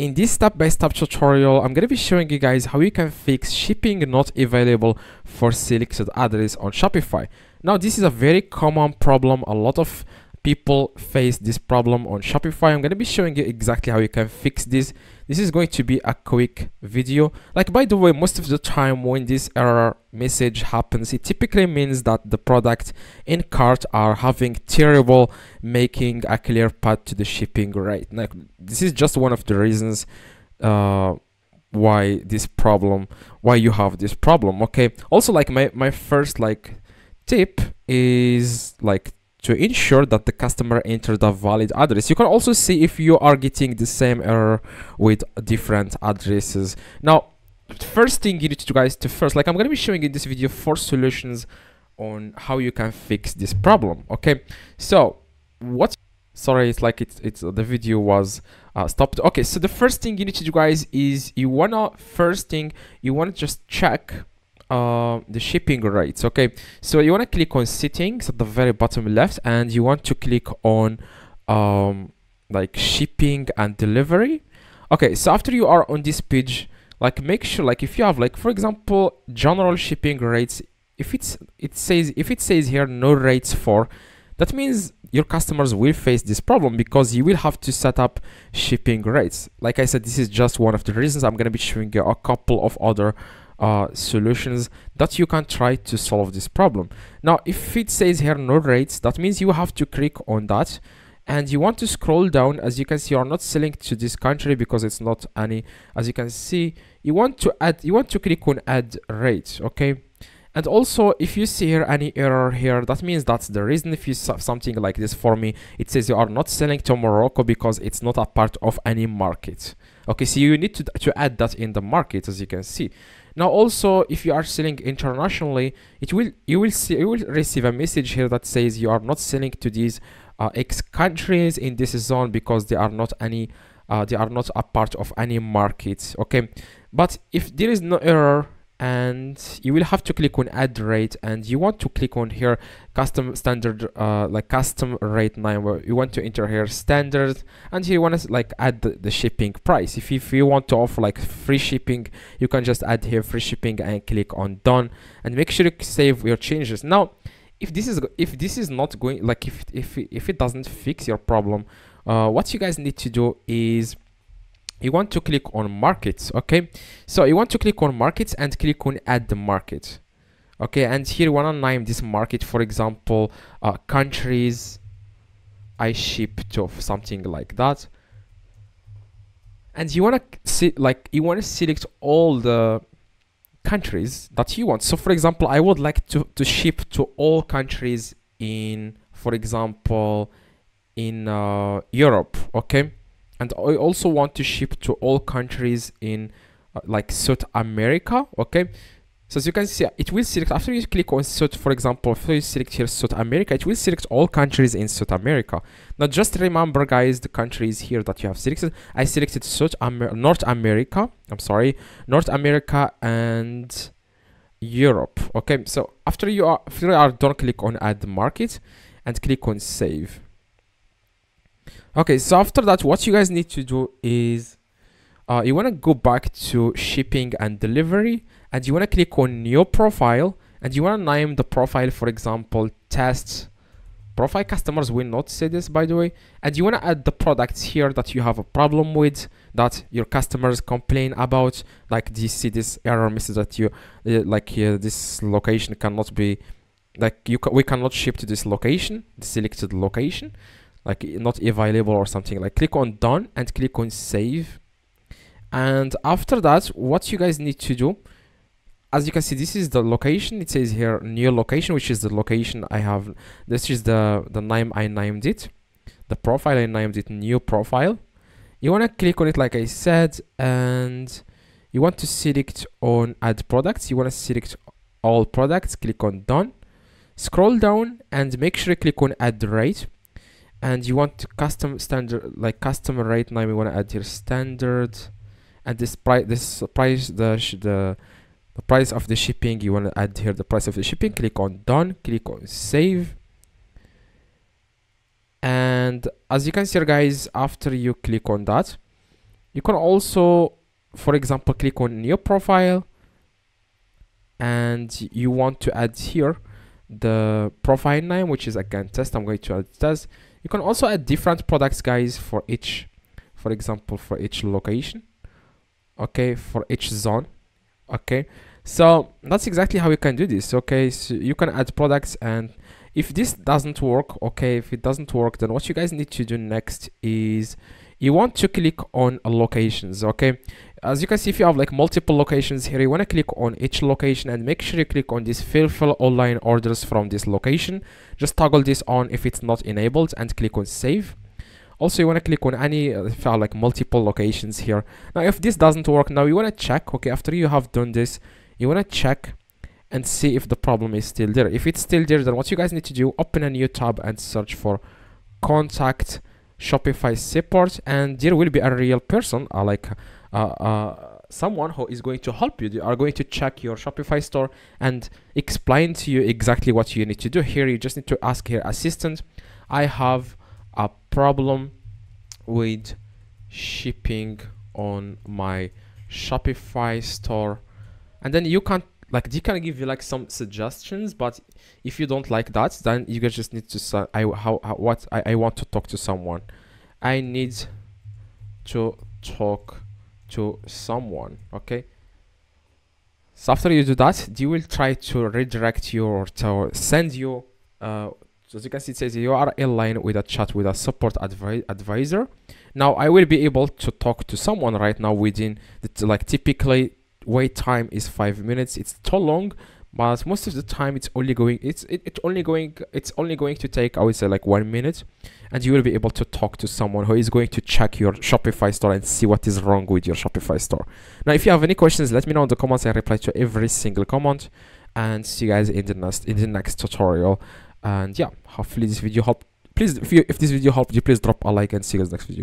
in this step-by-step tutorial, I'm going to be showing you guys how you can fix shipping not available for selected address on Shopify. Now, this is a very common problem. A lot of people face this problem on Shopify. I'm going to be showing you exactly how you can fix this. This is going to be a quick video. Like, by the way, most of the time when this error message happens, it typically means that the product in cart are having terrible making a clear path to the shipping rate. Like, this is just one of the reasons uh, why this problem, why you have this problem, okay? Also, like, my, my first, like, tip is, like, to ensure that the customer entered a valid address. You can also see if you are getting the same error with different addresses. Now, first thing you need to do guys to first, like I'm to be showing in this video four solutions on how you can fix this problem. Okay, so what? Sorry, it's like it's it's the video was uh, stopped. Okay, so the first thing you need to do, guys, is you wanna first thing you wanna just check uh, the shipping rates okay? So you want to click on settings at the very bottom left and you want to click on um, like shipping and delivery. Okay so after you are on this page like make sure like if you have like for example general shipping rates if it's it says if it says here no rates for that means your customers will face this problem because you will have to set up shipping rates. Like i said this is just one of the reasons. I'm going to be showing you a couple of other uh, solutions that you can try to solve this problem. Now, if it says here no rates, that means you have to click on that and you want to scroll down as you can see you are not selling to this country because it's not any as you can see you want to add you want to click on add rate okay and also if you see here any error here that means that's the reason if you have something like this for me it says you are not selling to morocco because it's not a part of any market. Okay so you need to, to add that in the market as you can see. Now also if you are selling internationally it will you will see you will receive a message here that says you are not selling to these uh, x countries in this zone because they are not any uh, they are not a part of any market okay but if there is no error and you will have to click on add rate and you want to click on here custom standard uh, like custom rate name where you want to enter here standard and you want to like add the, the shipping price. If, if you want to offer like free shipping you can just add here free shipping and click on done and make sure you save your changes. Now if this is if this is not going like if if if it doesn't fix your problem uh, what you guys need to do is you want to click on markets okay? So you want to click on markets and click on add the market okay? And here you want to name this market for example uh, countries I ship to something like that. And you want to see like you want to select all the countries that you want. So for example I would like to, to ship to all countries in for example in uh, Europe okay and I also want to ship to all countries in uh, like South America okay? So as you can see it will select after you click on South for example if you select here South America it will select all countries in South America. Now just remember guys the countries here that you have selected. I selected South Amer North America I'm sorry North America and Europe okay? So after you are after you are done click on add market and click on save okay so after that what you guys need to do is uh, you want to go back to shipping and delivery and you want to click on new profile and you want to name the profile for example test. Profile customers will not say this by the way. And you want to add the products here that you have a problem with that your customers complain about like do you see this error message that you uh, like uh, this location cannot be like you ca we cannot ship to this location the selected location like not available or something. Like click on done and click on save. And after that what you guys need to do as you can see this is the location. It says here new location which is the location i have. This is the the name i named it. The profile i named it new profile. You want to click on it like i said and you want to select on add products. You want to select all products. Click on done. Scroll down and make sure you click on add rate and you want to custom standard like custom rate name we want to add here standard. And this price this price the the the price of the shipping you want to add here the price of the shipping. Click on done. Click on save. And as you can see guys after you click on that you can also for example click on new profile. And you want to add here the profile name which is again test. I'm going to add test you can also add different products guys for each for example for each location okay for each zone okay? So that's exactly how you can do this okay? So you can add products and if this doesn't work okay if it doesn't work then what you guys need to do next is you want to click on locations okay as you can see if you have like multiple locations here you want to click on each location and make sure you click on this fulfill online orders from this location. Just toggle this on if it's not enabled and click on save. Also you want to click on any uh, if you have like multiple locations here. Now if this doesn't work now you want to check okay after you have done this you want to check and see if the problem is still there. If it's still there then what you guys need to do open a new tab and search for contact Shopify support and there will be a real person uh, like Uh, uh, someone who is going to help you. They are going to check your Shopify store and explain to you exactly what you need to do. Here you just need to ask here assistant, I have a problem with shipping on my Shopify store and then you can like they can give you like some suggestions but if you don't like that then you guys just need to say i how, how what I, I want to talk to someone i need to talk to someone okay? So after you do that you will try to redirect you or to send you uh so as you can see it says you are in line with a chat with a support advi advisor. Now i will be able to talk to someone right now within the like typically wait time is five minutes. It's too long but most of the time it's only going it's it, it only going it's only going to take i would say like one minute. And you will be able to talk to someone who is going to check your shopify store and see what is wrong with your shopify store. Now if you have any questions let me know in the comments. I reply to every single comment. And see you guys in the next in the next tutorial. And yeah hopefully this video helped. Please if you if this video helped you please drop a like and see you guys next video